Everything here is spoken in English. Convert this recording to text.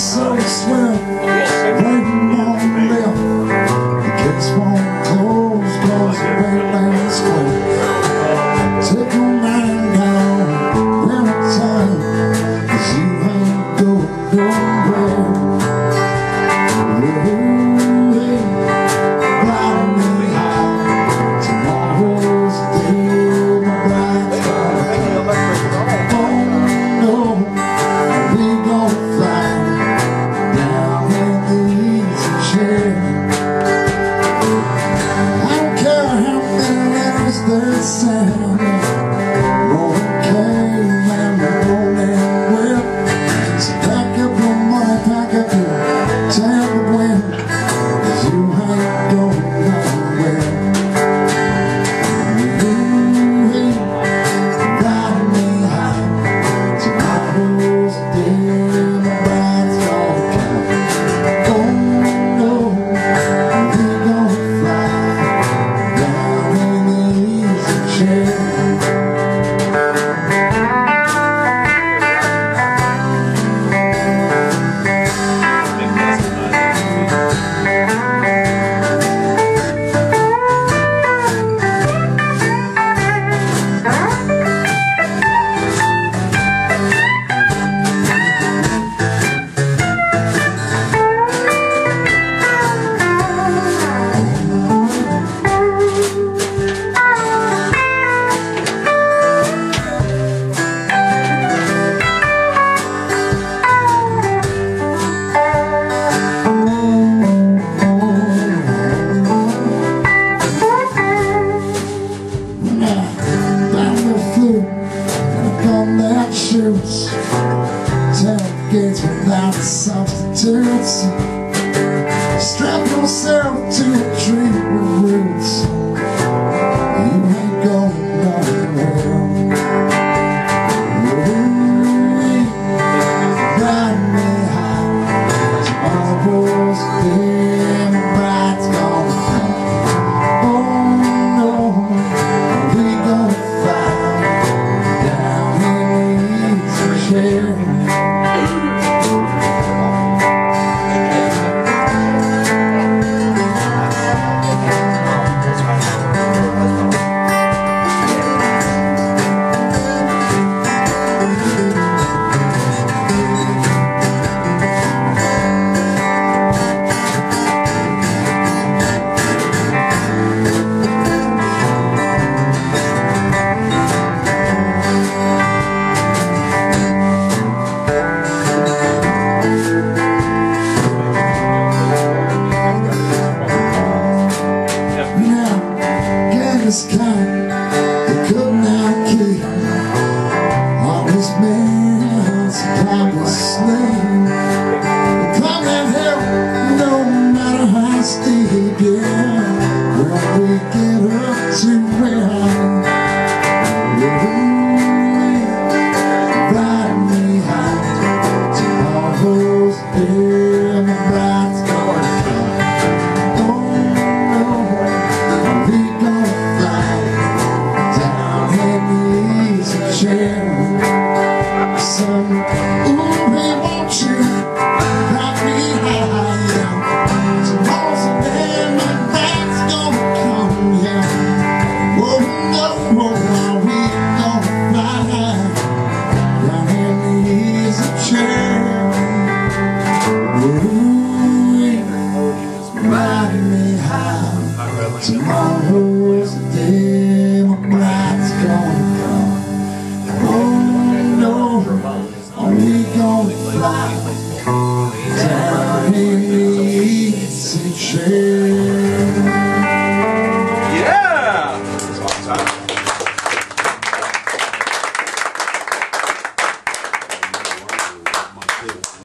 so swell Waiting on them The gates won't close Cause the wayland's closed shoots Tailgates without substitutes. Strap yourself to helpless name Come and help No matter how steep Yeah When we get up to living Ride to all those we gonna fly down some Tomorrow is the day my bride's gonna come. Oh no, are we gonna fly? Down in the east and